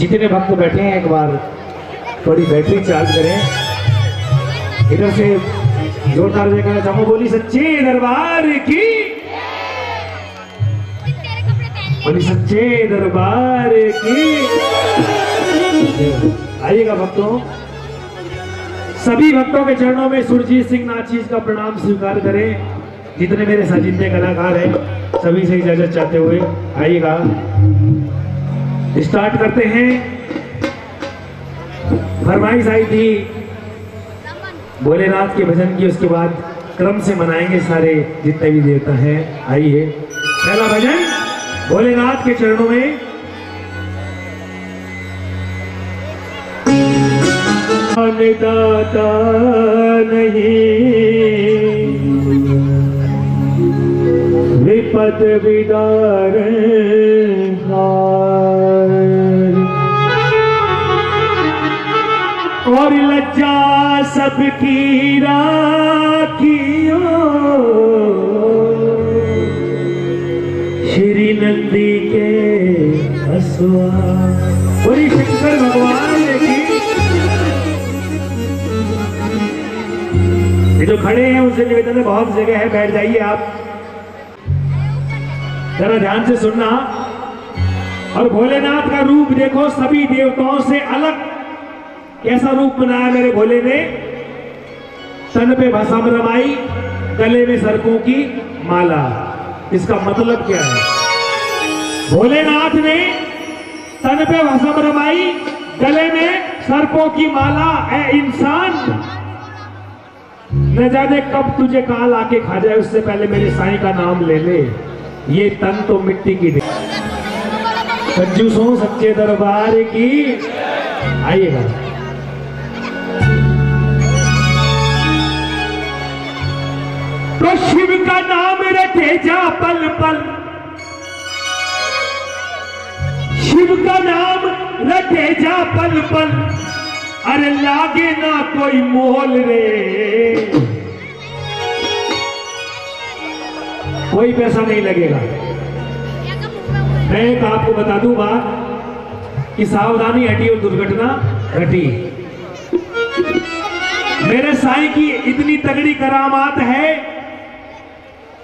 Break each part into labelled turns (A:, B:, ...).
A: जितने भक्त बैठे हैं, एक बार थोड़ी बैटरी चार्ज करें। इधर से जोरदार जगह जमो बोली, सच्चे दरबार की। बोली, सच्चे दरबार की। आइएगा भक्तों। सभी भक्तों के चरणों में सुरजीत सिंह नाचीज का प्रणाम स्वीकार करें। जितने मेरे सजिंदे कलाकार हैं, सभी से इजाज़त चाहते हुए आइएगा। स्टार्ट करते हैं। फरमाइश आई थी, भोलेनाथ के भजन की, उसके बाद क्रम से मनाएँगे सारे जितने भी देवता हैं। आइए, पहला भजन भोलेनाथ के चरणों में। दाता नहीं, विपद विदार और लज्जा सबकी श्री नंदी के बोली शंकर भगवान ये जो खड़े हैं, उनसे निवेदन है, बहुत जगह है, बैठ जाइए आप। जरा ध्यान से सुनना। और भोलेनाथ का रूप देखो, सभी देवताओं से अलग। कैसा रूप बनाया मेरे भोले ने? तन पे भसम रमाई, गले में सरकों की माला। इसका मतलब क्या है? भोलेनाथ ने तन पे भसम रमाई, गले में सर्पों की माला। है इंसान! न जाने कब तुझे काल आके खा जाए, उससे पहले मेरे साईं का नाम ले ले। ये तन तो मिट्टी की दे। कंजूसों सच्चे दरबार की। आइएगा। तो शिव का नाम रखे जा पल पल। शिव का नाम रखे जा पल पल। अरे लागे ना कोई मोल रे। कोई पैसा नहीं लगेगा। मैं एक आपको बता दूँ बात कि सावधानी हटी और दुर्घटना घटी। मेरे साई की इतनी तगड़ी करामात है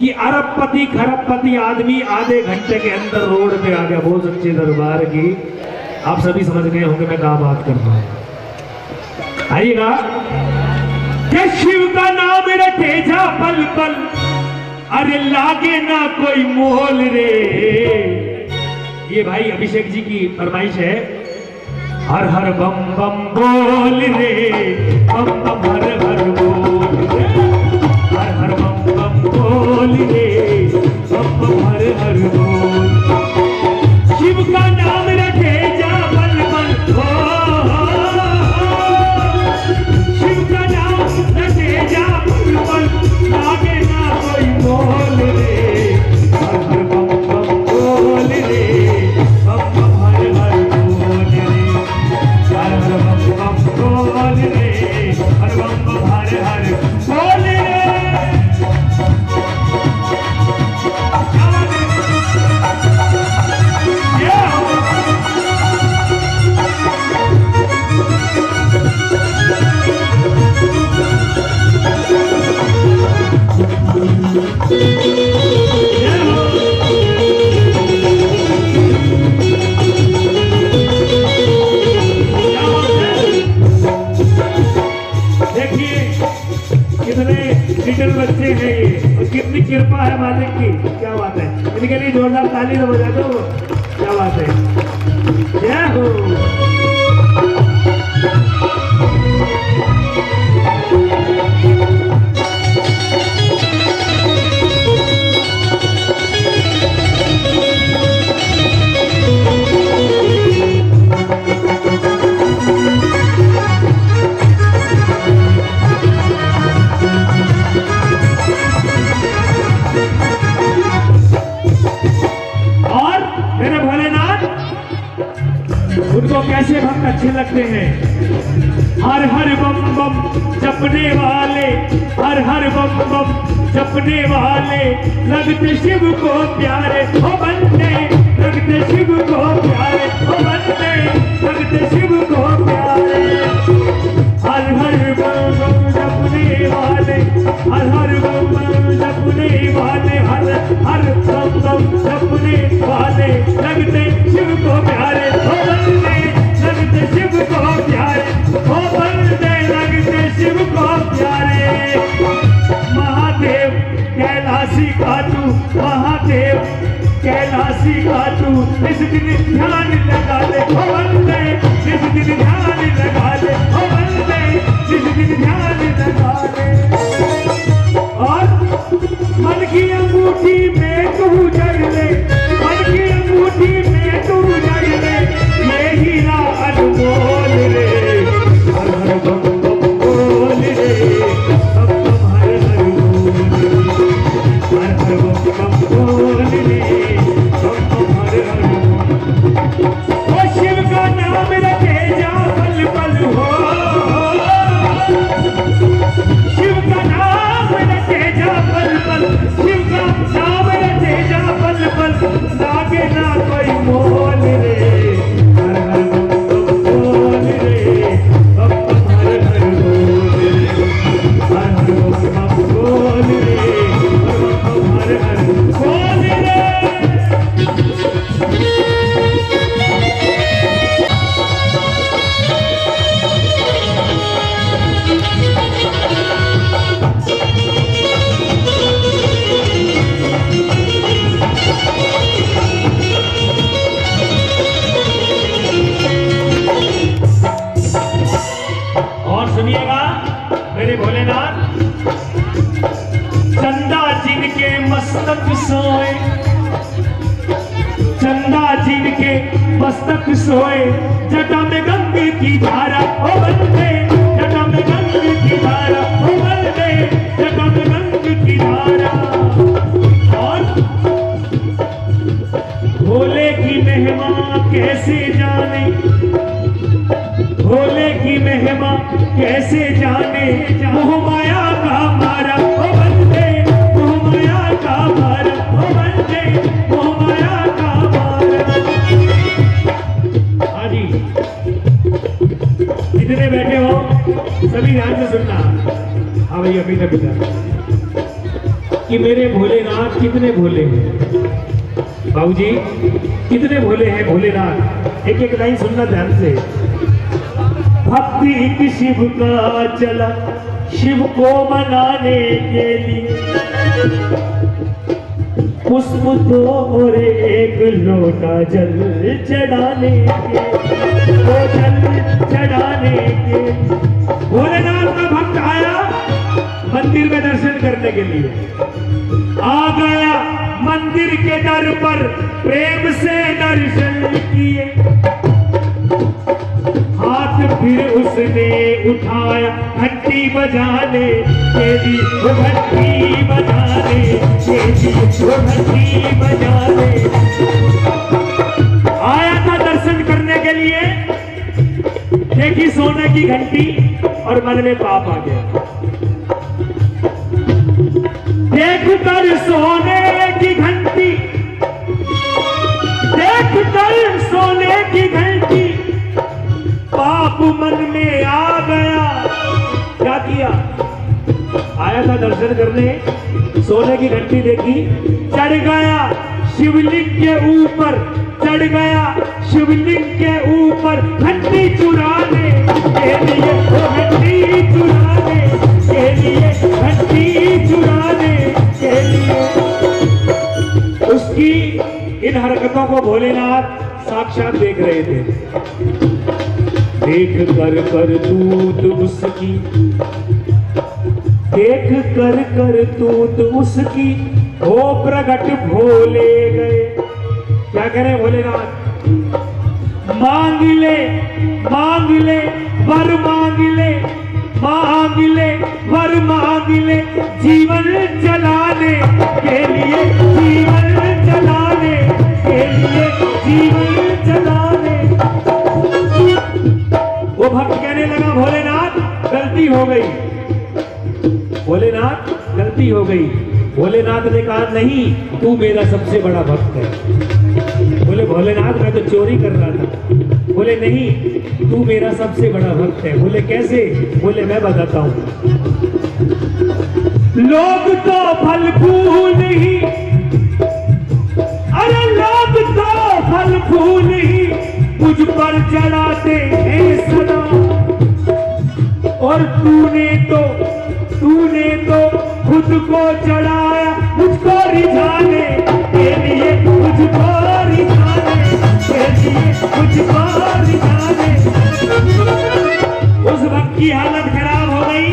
A: कि अरबपति खरबपति आदमी आधे घंटे के अंदर रोड पे आ गया। बहुत सच्चे दरबार की, आप सभी समझ गए होंगे मैं कहा बात कर रहा हूँ। आइएगा। कि शिव का नाम रखे जा पल पल अरे लागे ना कोई मोल रे। ये भाई अभिषेक जी की फरमाइश है, हर हर बम बम बोल रे, बम बम हर हर बोल। बोल कृपा है क्या बात है? इनके लिए जोरदार ताली तो बजा दो क्या बात है? उनको कैसे भक्त अच्छे लगते हैं? हर हर बम बम जपने वाले, हर हर बम बम जपने वाले। लगते शिव को प्यारे, हो बनते। लगते शिव को प्यारे, हो बनते। लगते शिव को प्यारे। हर हर बम बम जपने वाले, हर हर बम सोए। चंदा जिनके मस्तक सोए। जटा में गंगे की धारा ओ बंदे जितने बैठे हो, सभी ध्यान से सुनना। हाँ भैया अभी तक कि मेरे भोलेनाथ कितने भोले हैं? बाबू जी कितने भोले हैं भोलेनाथ? एक एक लाइन सुनना ध्यान से। भक्ति एक शिव का चला, शिव को मनाने के लिए। पुष्प तो और एक लोटा जल चढ़ाने के वो जल चढ़ाने के। भोलेनाथ का भक्त आया मंदिर में दर्शन करने के लिए। आ गया मंदिर के दर पर, प्रेम से दर्शन किए। फिर उसने उठाया घंटी बजाने के लिए वो घंटी बजाने के लिए वो घंटी बजाने। आया था दर्शन करने के लिए, देखी सोने की घंटी और मन में पाप आ गया। देख कर सोने की घंटी, देख कर सोने की घंटी। आया था दर्शन करने। सोने की घंटी देखी। चढ़ गया शिवलिंग के ऊपर। चढ़ गया शिवलिंग के ऊपर। घंटी चुराने के उसकी इन हरकतों को भोलेनाथ साक्षात देख रहे थे। देख कर कर तूत उसकी देख कर कर तूत उसकी हो प्रगट भोले गए। क्या करें भोलेनाथ? मांग ले मांग ले, वर मांग ले मांग ले, वर मांग ले, जीवन चलाने के लिए, जीवन चलाने के लिए, जीवन चलाने वो भक्त कहने लगा, भोलेनाथ, गलती हो गई। भोलेनाथ, गलती हो गई। भोलेनाथ ने कहा, नहीं, तू मेरा सबसे बड़ा भक्त है। बोले, भोलेनाथ, मैं तो चोरी कर रहा था। बोले, नहीं, तू मेरा सबसे बड़ा भक्त है। बोले, कैसे? बोले, मैं बताता हूँ। लोग तो फल फूल ही अरे लोग तो फल फूल ही मुझ पर चढ़ाते हैं सदा और तूने तो तूने तो मुझको चढ़ाया, मुझको रिझाने, के लिए मुझको रिझाने, के लिए मुझको रिझाने। उस वक्त की हालत खराब हो गई।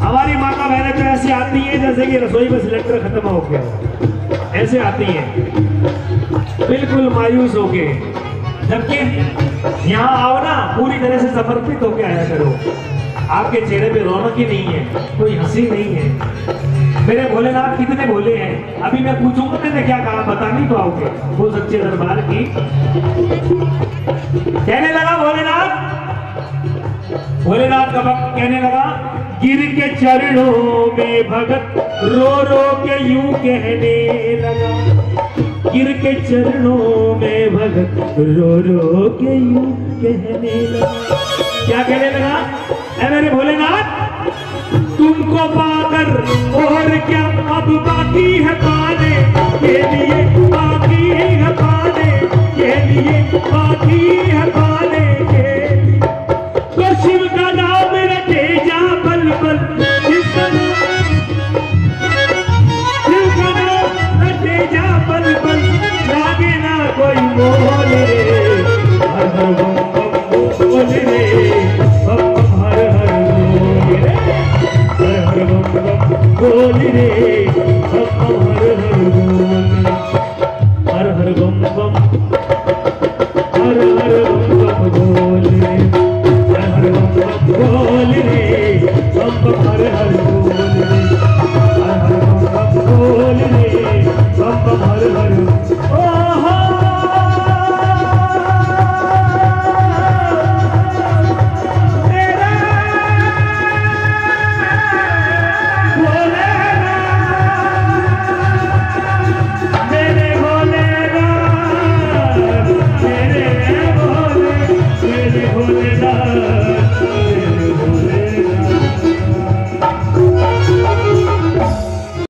A: हमारी माता बहनें तो ऐसी आती है, जैसे कि रसोई में सिलेंडर खत्म हो गया। ऐसे आती है। बिल्कुल मायूस हो गए जबकि यहाँ आओ ना, पूरी तरह से समर्पित होके आया करो। आपके चेहरे पे रौनक ही नहीं है, कोई हँसी नहीं है। मेरे भोलेनाथ कितने भोले हैं? अभी मैं पूछूँगा, मैंने क्या कहा? बता नहीं पाओगे वो सच्चे दरबार की। कहने लगा भोलेनाथ। भोलेनाथ का भक्त कहने लगा, गिर के चरणों में भगत रो रो के यूँ कहने लगा। गिर के चरणों में भगत रो रो के यूँ कहने लगा। क्या कहने लगा? है मेरे भोलेनाथ, तुमको पाकर और क्या अब बाकी है पाने के लिए बाकी है। हर हर बम बम बोले रे